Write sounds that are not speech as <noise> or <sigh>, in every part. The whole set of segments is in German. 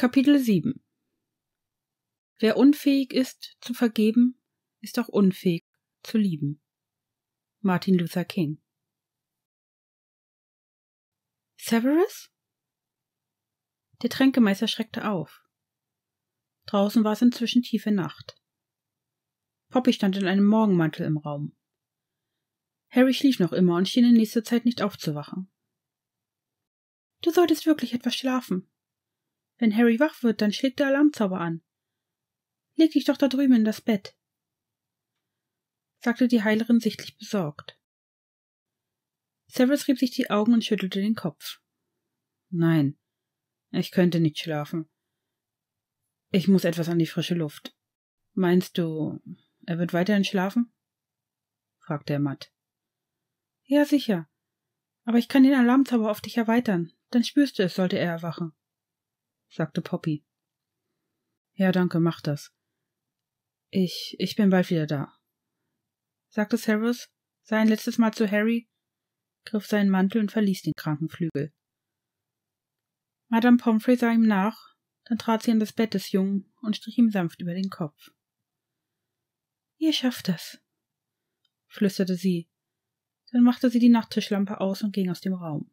Kapitel 7 Wer unfähig ist zu vergeben, ist auch unfähig zu lieben. Martin Luther King Severus? Der Tränkemeister schreckte auf. Draußen war es inzwischen tiefe Nacht. Poppy stand in einem Morgenmantel im Raum. Harry schlief noch immer und schien in nächster Zeit nicht aufzuwachen. Du solltest wirklich etwas schlafen. Wenn Harry wach wird, dann schlägt der Alarmzauber an. Leg dich doch da drüben in das Bett, sagte die Heilerin sichtlich besorgt. Severus rieb sich die Augen und schüttelte den Kopf. Nein, ich könnte nicht schlafen. Ich muss etwas an die frische Luft. Meinst du, er wird weiterhin schlafen? fragte er matt. Ja, sicher. Aber ich kann den Alarmzauber auf dich erweitern. Dann spürst du es, sollte er erwachen, sagte Poppy. Ja, danke, mach das. Ich, ich bin bald wieder da, sagte Severus, sah ein letztes Mal zu Harry, griff seinen Mantel und verließ den Krankenflügel. Madame Pomfrey sah ihm nach, dann trat sie an das Bett des Jungen und strich ihm sanft über den Kopf. Ihr schafft das, flüsterte sie. Dann machte sie die Nachttischlampe aus und ging aus dem Raum.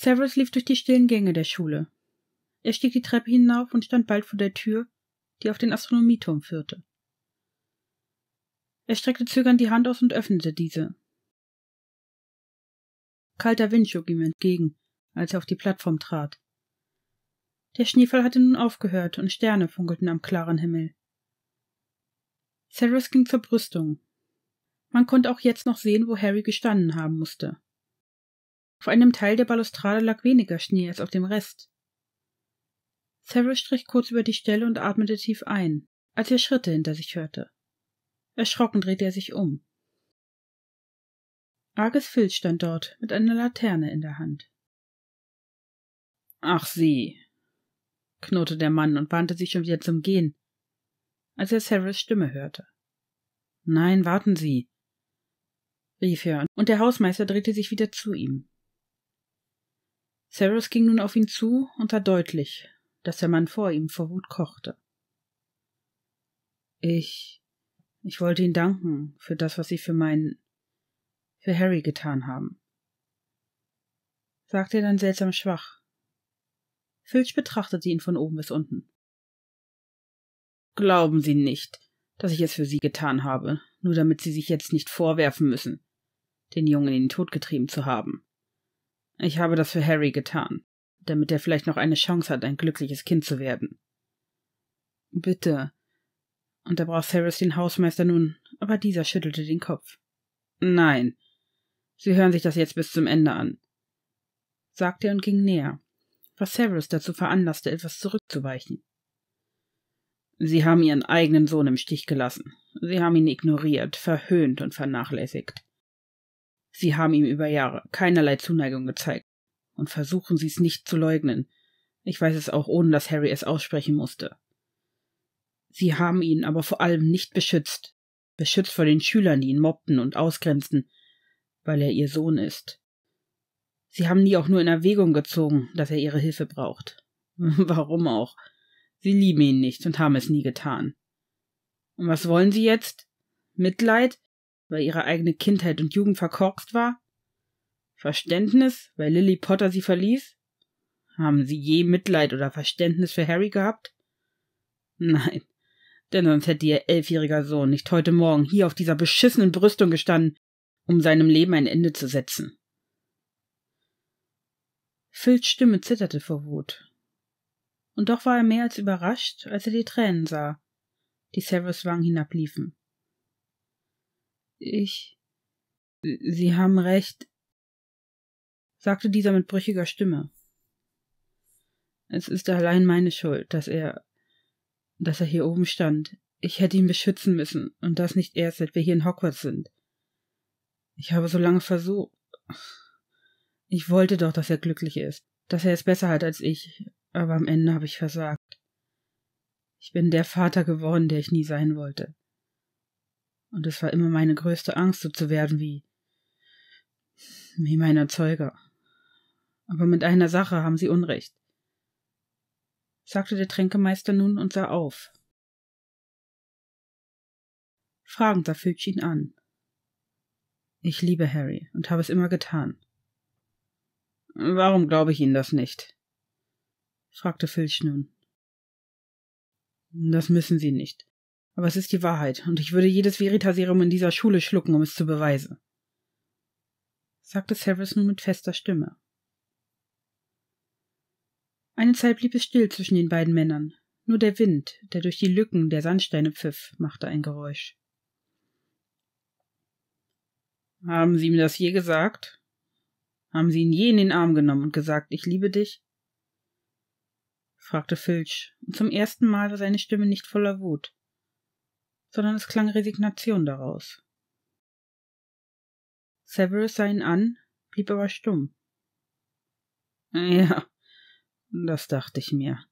Severus lief durch die stillen Gänge der Schule. Er stieg die Treppe hinauf und stand bald vor der Tür, die auf den Astronomieturm führte. Er streckte zögernd die Hand aus und öffnete diese. Kalter Wind schlug ihm entgegen, als er auf die Plattform trat. Der Schneefall hatte nun aufgehört und Sterne funkelten am klaren Himmel. Cyrus ging zur Brüstung. Man konnte auch jetzt noch sehen, wo Harry gestanden haben musste. Auf einem Teil der Balustrade lag weniger Schnee als auf dem Rest. Cyrus strich kurz über die Stelle und atmete tief ein, als er Schritte hinter sich hörte. Erschrocken drehte er sich um. Arges Filz stand dort mit einer Laterne in der Hand. Ach sie, knurrte der Mann und wandte sich schon wieder zum Gehen, als er Sarahs Stimme hörte. Nein, warten Sie, rief er, und der Hausmeister drehte sich wieder zu ihm. Cyrus ging nun auf ihn zu und sah deutlich, dass der Mann vor ihm vor Wut kochte. Ich, ich wollte Ihnen danken für das, was Sie für meinen für Harry getan haben, sagte er dann seltsam schwach. Filch betrachtete ihn von oben bis unten. Glauben Sie nicht, dass ich es für Sie getan habe, nur damit Sie sich jetzt nicht vorwerfen müssen, den Jungen in den Tod getrieben zu haben. Ich habe das für Harry getan, damit er vielleicht noch eine Chance hat, ein glückliches Kind zu werden. Bitte, unterbrach Ferris den Hausmeister nun, aber dieser schüttelte den Kopf. Nein, Sie hören sich das jetzt bis zum Ende an, sagte er und ging näher, was Severus dazu veranlasste, etwas zurückzuweichen. Sie haben Ihren eigenen Sohn im Stich gelassen. Sie haben ihn ignoriert, verhöhnt und vernachlässigt. Sie haben ihm über Jahre keinerlei Zuneigung gezeigt. Und versuchen Sie es nicht zu leugnen. Ich weiß es auch, ohne dass Harry es aussprechen musste. Sie haben ihn aber vor allem nicht beschützt. Beschützt vor den Schülern, die ihn mobbten und ausgrenzten, weil er ihr Sohn ist. Sie haben nie auch nur in Erwägung gezogen, dass er ihre Hilfe braucht. <laughs> Warum auch? Sie lieben ihn nicht und haben es nie getan. Und was wollen Sie jetzt? Mitleid, weil Ihre eigene Kindheit und Jugend verkorkst war? Verständnis, weil Lily Potter Sie verließ? Haben Sie je Mitleid oder Verständnis für Harry gehabt? Nein, denn sonst hätte Ihr elfjähriger Sohn nicht heute Morgen hier auf dieser beschissenen Brüstung gestanden um seinem Leben ein Ende zu setzen. Phils Stimme zitterte vor Wut. Und doch war er mehr als überrascht, als er die Tränen sah, die Severus Wangen hinabliefen. Ich. Sie haben recht, sagte dieser mit brüchiger Stimme. Es ist allein meine Schuld, dass er, dass er hier oben stand. Ich hätte ihn beschützen müssen, und das nicht erst, seit wir hier in Hogwarts sind. Ich habe so lange versucht. Ich wollte doch, dass er glücklich ist, dass er es besser hat als ich, aber am Ende habe ich versagt. Ich bin der Vater geworden, der ich nie sein wollte. Und es war immer meine größte Angst, so zu werden wie wie mein Erzeuger. Aber mit einer Sache haben Sie Unrecht, sagte der Tränkemeister nun und sah auf. Fragend sah Filch ihn an. Ich liebe Harry und habe es immer getan. Warum glaube ich Ihnen das nicht? fragte Filch nun. Das müssen Sie nicht. Aber es ist die Wahrheit, und ich würde jedes Veritaserum in dieser Schule schlucken, um es zu beweisen, sagte Severus nun mit fester Stimme. Eine Zeit blieb es still zwischen den beiden Männern. Nur der Wind, der durch die Lücken der Sandsteine pfiff, machte ein Geräusch. Haben Sie mir das je gesagt? Haben Sie ihn je in den Arm genommen und gesagt, ich liebe dich? fragte Filch, und zum ersten Mal war seine Stimme nicht voller Wut, sondern es klang Resignation daraus. Severus sah ihn an, blieb aber stumm. Ja, das dachte ich mir,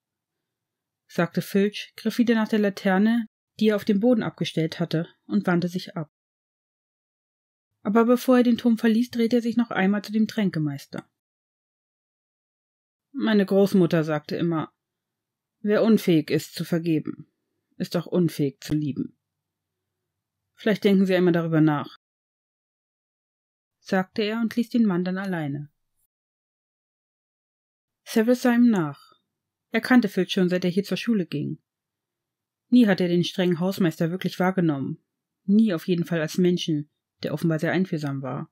sagte Filch, griff wieder nach der Laterne, die er auf dem Boden abgestellt hatte, und wandte sich ab. Aber bevor er den Turm verließ, drehte er sich noch einmal zu dem Tränkemeister. Meine Großmutter sagte immer, wer unfähig ist zu vergeben, ist auch unfähig zu lieben. Vielleicht denken Sie einmal darüber nach, sagte er und ließ den Mann dann alleine. Severus sah ihm nach. Er kannte Filch schon, seit er hier zur Schule ging. Nie hatte er den strengen Hausmeister wirklich wahrgenommen. Nie auf jeden Fall als Menschen, der offenbar sehr einfühlsam war.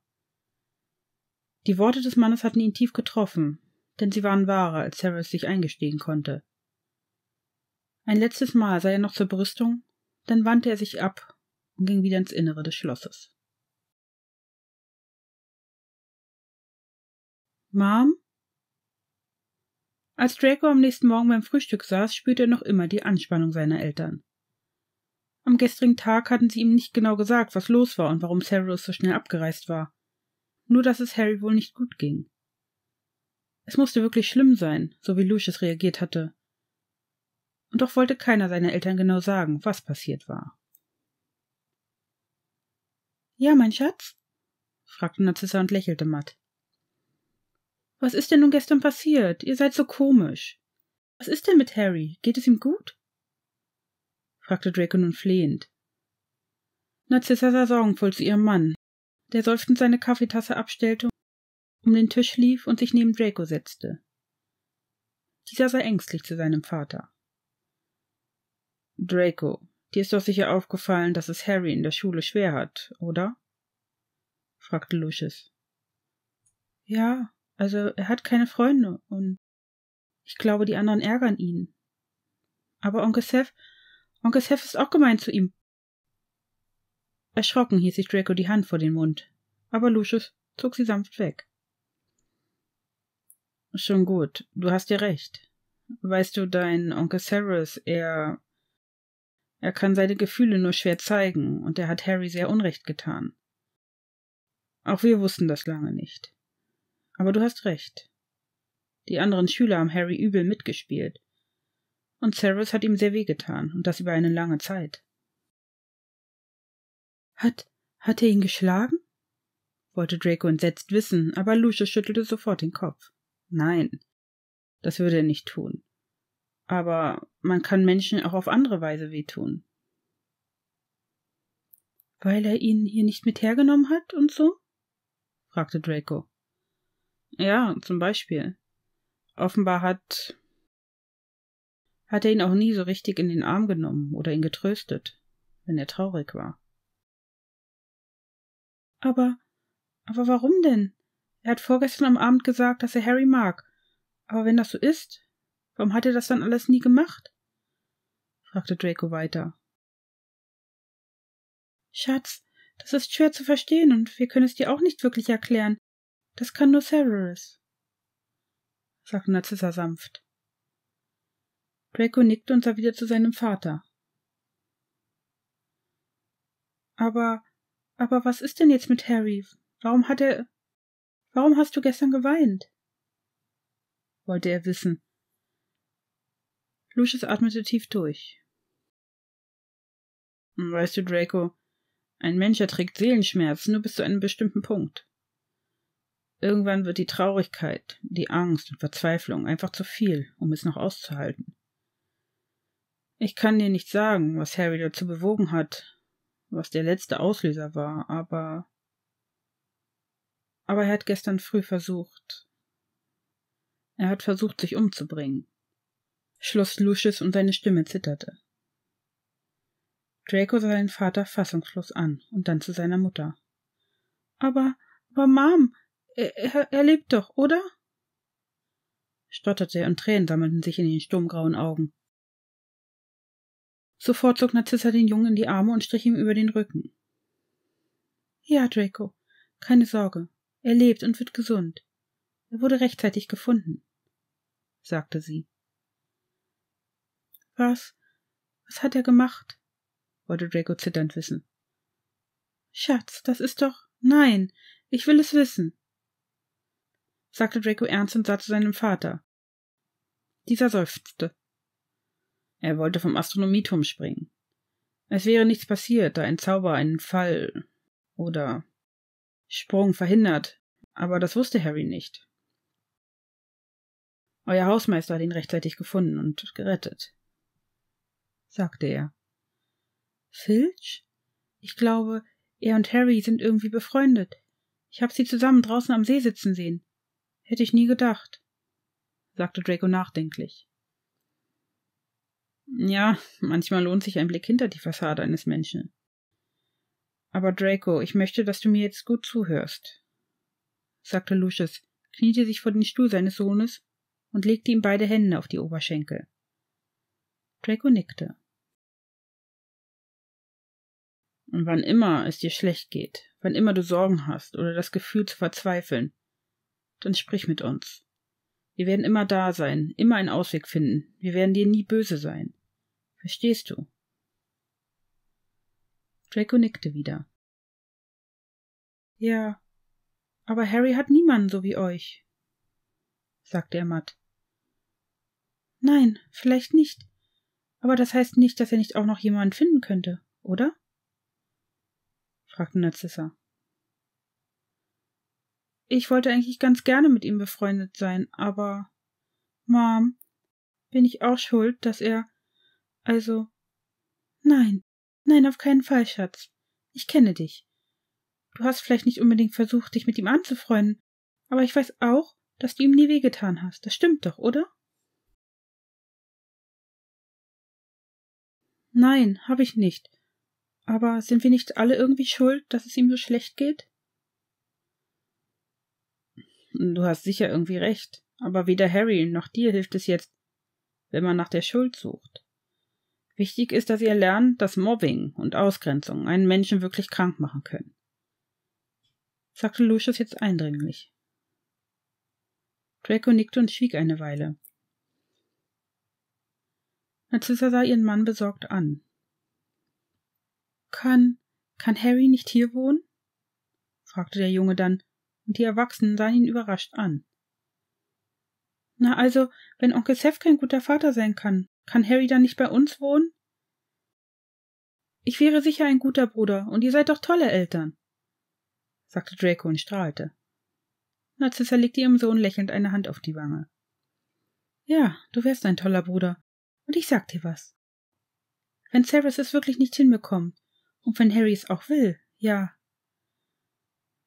Die Worte des Mannes hatten ihn tief getroffen, denn sie waren wahrer, als Severus sich eingestehen konnte. Ein letztes Mal sah er noch zur Brüstung, dann wandte er sich ab und ging wieder ins Innere des Schlosses. Mom? Als Draco am nächsten Morgen beim Frühstück saß, spürte er noch immer die Anspannung seiner Eltern. Am gestrigen Tag hatten sie ihm nicht genau gesagt, was los war und warum Severus so schnell abgereist war. Nur, dass es Harry wohl nicht gut ging. Es musste wirklich schlimm sein, so wie Lucius reagiert hatte. Und doch wollte keiner seiner Eltern genau sagen, was passiert war. Ja, mein Schatz? fragte Narzissa und lächelte matt. Was ist denn nun gestern passiert? Ihr seid so komisch. Was ist denn mit Harry? Geht es ihm gut? fragte Draco nun flehend. Narzissa sah sorgenvoll zu ihrem Mann, der seufzend seine Kaffeetasse abstellte, um den Tisch lief und sich neben Draco setzte. Dieser sah ängstlich zu seinem Vater. Draco, dir ist doch sicher aufgefallen, dass es Harry in der Schule schwer hat, oder? fragte Lucius. Ja, also er hat keine Freunde und ich glaube, die anderen ärgern ihn. Aber Onkel Seth, Onkel Seth ist auch gemein zu ihm. Erschrocken hielt sich Draco die Hand vor den Mund, aber Lucius zog sie sanft weg. Schon gut, du hast ja recht. Weißt du, dein Onkel Severus, er. Er kann seine Gefühle nur schwer zeigen, und er hat Harry sehr Unrecht getan. Auch wir wussten das lange nicht. Aber du hast recht. Die anderen Schüler haben Harry übel mitgespielt. Und Severus hat ihm sehr wehgetan, und das über eine lange Zeit. Hat, hat er ihn geschlagen? wollte Draco entsetzt wissen, aber Lucius schüttelte sofort den Kopf. Nein, das würde er nicht tun. Aber man kann Menschen auch auf andere Weise wehtun. Weil er ihn hier nicht mit hergenommen hat und so? fragte Draco. Ja, zum Beispiel. Offenbar hat hat er ihn auch nie so richtig in den Arm genommen oder ihn getröstet, wenn er traurig war. Aber, aber warum denn? Er hat vorgestern am Abend gesagt, dass er Harry mag. Aber wenn das so ist, warum hat er das dann alles nie gemacht? fragte Draco weiter. Schatz, das ist schwer zu verstehen und wir können es dir auch nicht wirklich erklären. Das kann nur Severus, sagte Narzissa sanft. Draco nickte und sah wieder zu seinem Vater. Aber, aber was ist denn jetzt mit Harry? Warum hat er, warum hast du gestern geweint? wollte er wissen. Lucius atmete tief durch. Weißt du, Draco, ein Mensch erträgt Seelenschmerz nur bis zu einem bestimmten Punkt. Irgendwann wird die Traurigkeit, die Angst und Verzweiflung einfach zu viel, um es noch auszuhalten. Ich kann dir nicht sagen, was Harry dazu bewogen hat, was der letzte Auslöser war, aber. Aber er hat gestern früh versucht. Er hat versucht, sich umzubringen. Schloss Lucius und seine Stimme zitterte. Draco sah seinen Vater fassungslos an und dann zu seiner Mutter. Aber, aber Mom, er, er, er lebt doch, oder? stotterte er und Tränen sammelten sich in den sturmgrauen Augen. Sofort zog Narzissa den Jungen in die Arme und strich ihm über den Rücken. Ja, Draco, keine Sorge. Er lebt und wird gesund. Er wurde rechtzeitig gefunden, sagte sie. Was? Was hat er gemacht? wollte Draco zitternd wissen. Schatz, das ist doch. Nein, ich will es wissen, sagte Draco ernst und sah zu seinem Vater. Dieser seufzte. Er wollte vom Astronomieturm springen. Es wäre nichts passiert, da ein Zauber einen Fall oder Sprung verhindert, aber das wusste Harry nicht. Euer Hausmeister hat ihn rechtzeitig gefunden und gerettet, sagte er. Filch? Ich glaube, er und Harry sind irgendwie befreundet. Ich habe sie zusammen draußen am See sitzen sehen. Hätte ich nie gedacht, sagte Draco nachdenklich. Ja, manchmal lohnt sich ein Blick hinter die Fassade eines Menschen. Aber Draco, ich möchte, dass du mir jetzt gut zuhörst, sagte Lucius, kniete sich vor den Stuhl seines Sohnes und legte ihm beide Hände auf die Oberschenkel. Draco nickte. Und wann immer es dir schlecht geht, wann immer du Sorgen hast oder das Gefühl zu verzweifeln, dann sprich mit uns. Wir werden immer da sein, immer einen Ausweg finden. Wir werden dir nie böse sein. Verstehst du? Draco nickte wieder. Ja, aber Harry hat niemanden so wie euch, sagte er matt. Nein, vielleicht nicht. Aber das heißt nicht, dass er nicht auch noch jemanden finden könnte, oder? Fragte Narzissa. Ich wollte eigentlich ganz gerne mit ihm befreundet sein, aber Mom, bin ich auch schuld, dass er also Nein, nein, auf keinen Fall, Schatz. Ich kenne dich. Du hast vielleicht nicht unbedingt versucht, dich mit ihm anzufreunden, aber ich weiß auch, dass du ihm nie wehgetan hast. Das stimmt doch, oder? Nein, habe ich nicht. Aber sind wir nicht alle irgendwie schuld, dass es ihm so schlecht geht? Du hast sicher irgendwie recht, aber weder Harry noch dir hilft es jetzt, wenn man nach der Schuld sucht. Wichtig ist, dass ihr lernt, dass Mobbing und Ausgrenzung einen Menschen wirklich krank machen können, sagte Lucius jetzt eindringlich. Draco nickte und schwieg eine Weile. Narcissa sah ihren Mann besorgt an. Kann, kann Harry nicht hier wohnen? fragte der Junge dann und die Erwachsenen sahen ihn überrascht an. Na also, wenn Onkel Seth kein guter Vater sein kann, kann Harry dann nicht bei uns wohnen? Ich wäre sicher ein guter Bruder, und ihr seid doch tolle Eltern, sagte Draco und strahlte. Narzissa legte ihrem Sohn lächelnd eine Hand auf die Wange. Ja, du wärst ein toller Bruder, und ich sag dir was. Wenn Cyrus es wirklich nicht hinbekommt, und wenn Harry es auch will, ja,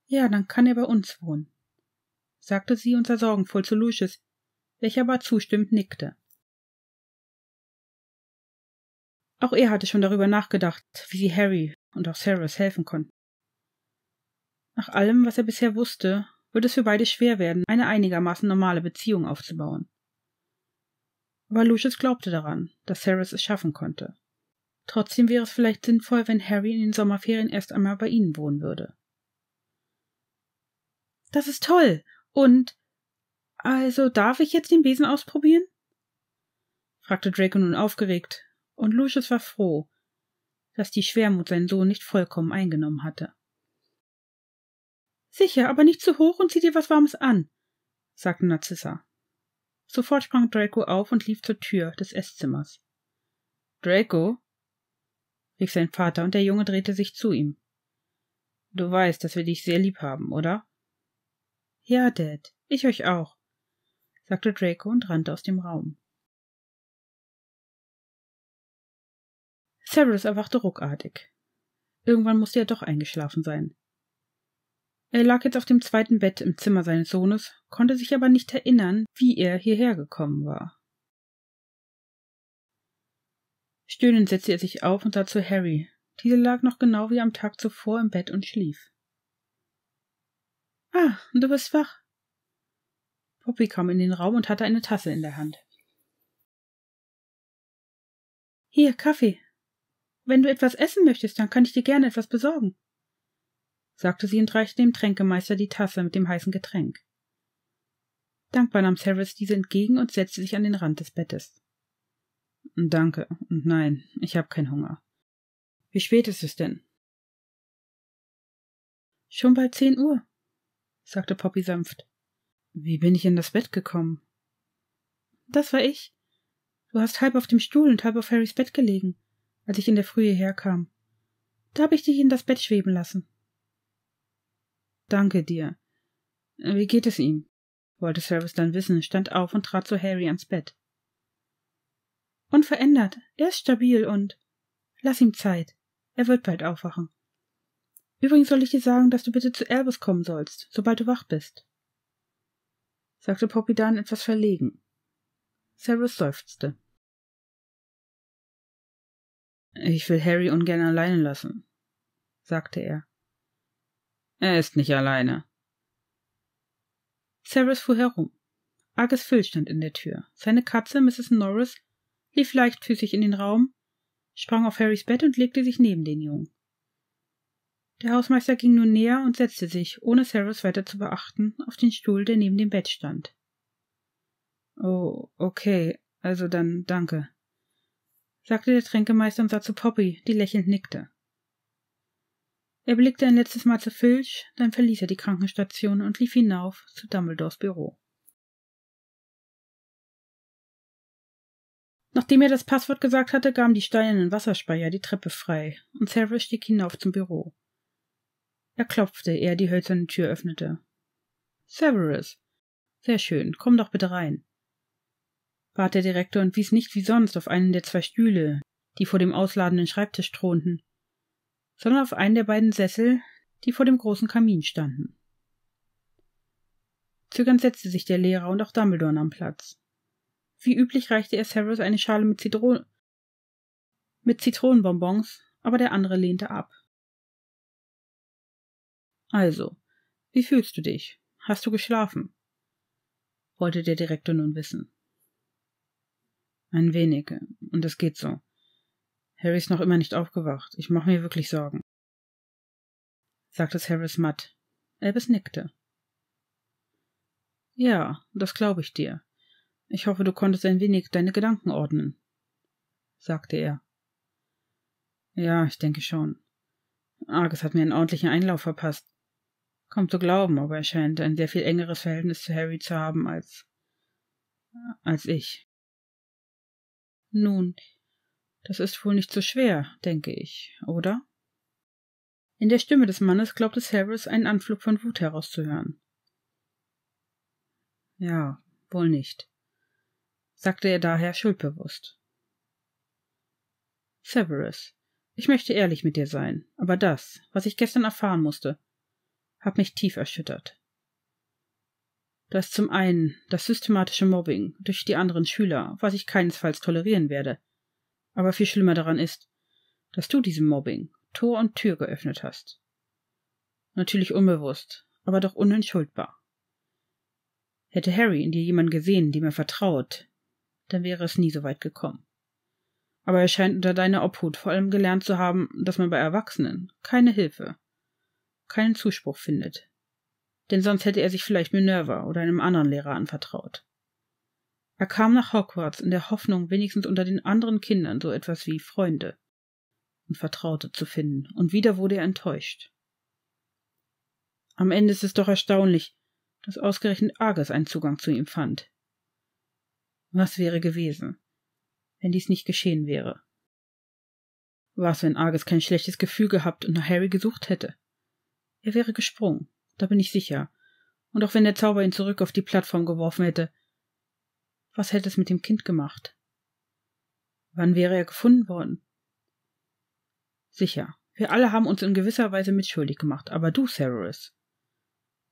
ja, dann kann er bei uns wohnen, sagte sie und sah sorgenvoll zu Lucius, welcher aber zustimmend nickte. Auch er hatte schon darüber nachgedacht, wie sie Harry und auch Cyrus helfen konnten. Nach allem, was er bisher wusste, würde es für beide schwer werden, eine einigermaßen normale Beziehung aufzubauen. Aber Lucius glaubte daran, dass Cyrus es schaffen konnte. Trotzdem wäre es vielleicht sinnvoll, wenn Harry in den Sommerferien erst einmal bei ihnen wohnen würde. Das ist toll. Und also darf ich jetzt den Besen ausprobieren? fragte Draco nun aufgeregt, und Lucius war froh, dass die Schwermut seinen Sohn nicht vollkommen eingenommen hatte. Sicher, aber nicht zu hoch und zieh dir was Warmes an, sagte Narzissa. Sofort sprang Draco auf und lief zur Tür des Esszimmers. Draco? Rief sein Vater, und der Junge drehte sich zu ihm. Du weißt, dass wir dich sehr lieb haben, oder? Ja, Dad, ich euch auch, sagte Draco und rannte aus dem Raum. Severus erwachte ruckartig. Irgendwann musste er doch eingeschlafen sein. Er lag jetzt auf dem zweiten Bett im Zimmer seines Sohnes, konnte sich aber nicht erinnern, wie er hierher gekommen war. Stöhnend setzte er sich auf und sah zu Harry. Diese lag noch genau wie am Tag zuvor im Bett und schlief. Ah, du bist wach. Poppy kam in den Raum und hatte eine Tasse in der Hand. Hier, Kaffee. Wenn du etwas essen möchtest, dann kann ich dir gerne etwas besorgen sagte sie und reichte dem Tränkemeister die Tasse mit dem heißen Getränk. Dankbar nahm Cyrus diese entgegen und setzte sich an den Rand des Bettes. Danke, und nein, ich habe keinen Hunger. Wie spät ist es denn? Schon bald zehn Uhr, sagte Poppy sanft. Wie bin ich in das Bett gekommen? Das war ich. Du hast halb auf dem Stuhl und halb auf Harrys Bett gelegen, als ich in der Frühe herkam. Da habe ich dich in das Bett schweben lassen. Danke dir. Wie geht es ihm? wollte Service dann wissen, stand auf und trat zu Harry ans Bett. Unverändert. Er ist stabil und. Lass ihm Zeit. Er wird bald aufwachen. Übrigens soll ich dir sagen, dass du bitte zu Albus kommen sollst, sobald du wach bist, sagte Poppy dann etwas verlegen. Severus seufzte. Ich will Harry ungern alleine lassen, sagte er. Er ist nicht alleine. Cyrus fuhr herum. Argus Phil stand in der Tür. Seine Katze, Mrs. Norris, lief leichtfüßig in den Raum, sprang auf Harrys Bett und legte sich neben den Jungen. Der Hausmeister ging nun näher und setzte sich, ohne Cyrus weiter zu beachten, auf den Stuhl, der neben dem Bett stand. Oh, okay, also dann danke, sagte der Tränkemeister und sah zu Poppy, die lächelnd nickte. Er blickte ein letztes Mal zu Filch, dann verließ er die Krankenstation und lief hinauf zu Dumbledores Büro. Nachdem er das Passwort gesagt hatte, gaben die steinernen Wasserspeier die Treppe frei, und Severus stieg hinauf zum Büro. Er klopfte, ehe er die hölzerne Tür öffnete. Severus. Sehr schön, komm doch bitte rein, bat der Direktor und wies nicht wie sonst auf einen der zwei Stühle, die vor dem ausladenden Schreibtisch thronten, sondern auf einen der beiden Sessel, die vor dem großen Kamin standen. Zögernd setzte sich der Lehrer und auch Dumbledore nahm Platz. Wie üblich reichte er Severus eine Schale mit, Zitron mit Zitronenbonbons, aber der andere lehnte ab. Also, wie fühlst du dich? Hast du geschlafen? wollte der Direktor nun wissen. Ein wenig, und es geht so. Harry ist noch immer nicht aufgewacht. Ich mache mir wirklich Sorgen. sagte Harris matt. Albus nickte. Ja, das glaube ich dir. Ich hoffe, du konntest ein wenig deine Gedanken ordnen, sagte er. Ja, ich denke schon. Argus hat mir einen ordentlichen Einlauf verpasst. Kaum zu glauben, aber er scheint ein sehr viel engeres Verhältnis zu Harry zu haben als als ich. Nun, das ist wohl nicht so schwer, denke ich, oder? In der Stimme des Mannes glaubte Severus einen Anflug von Wut herauszuhören. Ja, wohl nicht, sagte er daher schuldbewusst. Severus, ich möchte ehrlich mit dir sein, aber das, was ich gestern erfahren musste, hat mich tief erschüttert. Da ist zum einen das systematische Mobbing durch die anderen Schüler, was ich keinesfalls tolerieren werde, aber viel schlimmer daran ist, dass du diesem Mobbing Tor und Tür geöffnet hast. Natürlich unbewusst, aber doch unentschuldbar. Hätte Harry in dir jemanden gesehen, dem er vertraut, dann wäre es nie so weit gekommen. Aber er scheint unter deiner Obhut vor allem gelernt zu haben, dass man bei Erwachsenen keine Hilfe, keinen Zuspruch findet. Denn sonst hätte er sich vielleicht Minerva oder einem anderen Lehrer anvertraut. Er kam nach Hogwarts in der Hoffnung, wenigstens unter den anderen Kindern so etwas wie Freunde und Vertraute zu finden, und wieder wurde er enttäuscht. Am Ende ist es doch erstaunlich, dass ausgerechnet Argus einen Zugang zu ihm fand. Was wäre gewesen, wenn dies nicht geschehen wäre? Was, wenn Argus kein schlechtes Gefühl gehabt und nach Harry gesucht hätte? Er wäre gesprungen, da bin ich sicher, Und auch wenn der Zauber ihn zurück auf die Plattform geworfen hätte, was hätte es mit dem Kind gemacht? Wann wäre er gefunden worden? Sicher, wir alle haben uns in gewisser Weise mitschuldig gemacht, aber du, Severus,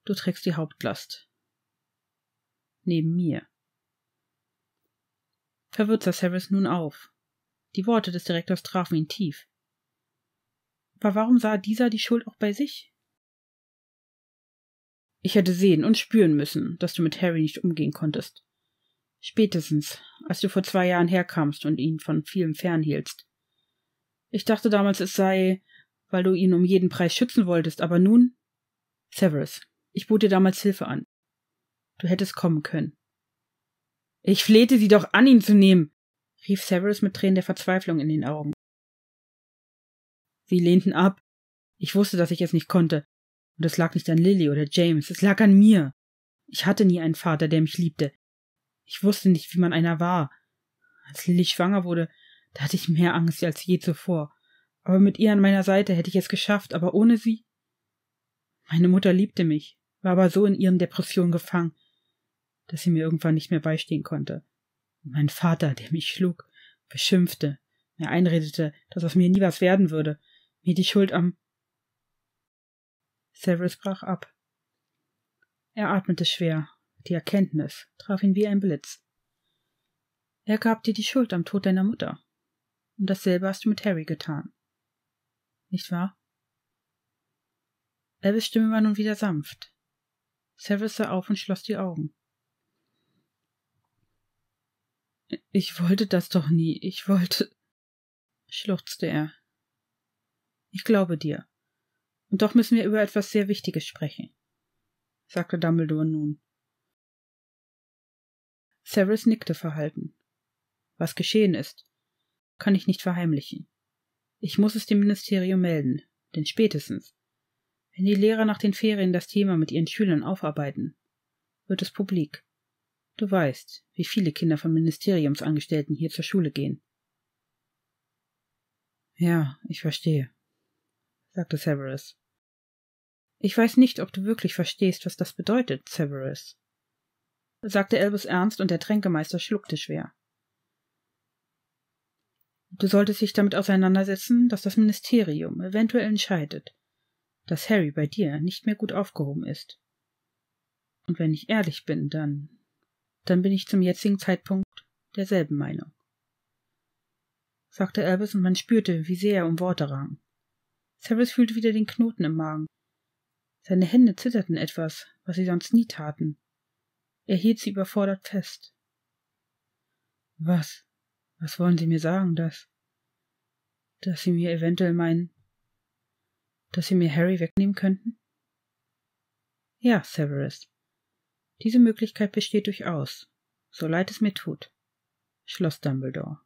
du trägst die Hauptlast. Neben mir. Verwirrt sah Severus nun auf. Die Worte des Direktors trafen ihn tief. Aber warum sah dieser die Schuld auch bei sich? Ich hätte sehen und spüren müssen, dass du mit Harry nicht umgehen konntest. Spätestens, als du vor zwei Jahren herkamst und ihn von vielem fernhieltst. Ich dachte damals, es sei, weil du ihn um jeden Preis schützen wolltest, aber nun. Severus, ich bot dir damals Hilfe an. Du hättest kommen können. Ich flehte sie doch an, ihn zu nehmen, rief Severus mit Tränen der Verzweiflung in den Augen. Sie lehnten ab. Ich wusste, dass ich es nicht konnte. Und es lag nicht an Lily oder James, es lag an mir. Ich hatte nie einen Vater, der mich liebte. Ich wusste nicht, wie man einer war. Als Lily schwanger wurde, da hatte ich mehr Angst als je zuvor. Aber mit ihr an meiner Seite hätte ich es geschafft, aber ohne sie? Meine Mutter liebte mich, war aber so in ihren Depressionen gefangen, dass sie mir irgendwann nicht mehr beistehen konnte. Und mein Vater, der mich schlug, beschimpfte, mir einredete, dass aus mir nie was werden würde, mir die Schuld am Severus brach ab. Er atmete schwer. Die Erkenntnis traf ihn wie ein Blitz. Er gab dir die Schuld am Tod deiner Mutter. Und dasselbe hast du mit Harry getan. Nicht wahr? Elvis Stimme war nun wieder sanft. Severus sah auf und schloss die Augen. Ich wollte das doch nie. Ich wollte. schluchzte er. Ich glaube dir. Und doch müssen wir über etwas sehr Wichtiges sprechen, sagte Dumbledore nun. Severus nickte verhalten. Was geschehen ist, kann ich nicht verheimlichen. Ich muss es dem Ministerium melden, denn spätestens, wenn die Lehrer nach den Ferien das Thema mit ihren Schülern aufarbeiten, wird es publik. Du weißt, wie viele Kinder von Ministeriumsangestellten hier zur Schule gehen. Ja, ich verstehe, sagte Severus. Ich weiß nicht, ob du wirklich verstehst, was das bedeutet, Severus, sagte Albus ernst und der Tränkemeister schluckte schwer. Du solltest dich damit auseinandersetzen, dass das Ministerium eventuell entscheidet, dass Harry bei dir nicht mehr gut aufgehoben ist. Und wenn ich ehrlich bin, dann dann bin ich zum jetzigen Zeitpunkt derselben Meinung, sagte Albus, und man spürte, wie sehr er um Worte rang. Severus fühlte wieder den Knoten im Magen. Seine Hände zitterten etwas, was sie sonst nie taten. Er hielt sie überfordert fest. Was? Was wollen Sie mir sagen, dass? Dass Sie mir eventuell meinen, dass Sie mir Harry wegnehmen könnten? Ja, Severus. Diese Möglichkeit besteht durchaus, so leid es mir tut, schloss Dumbledore.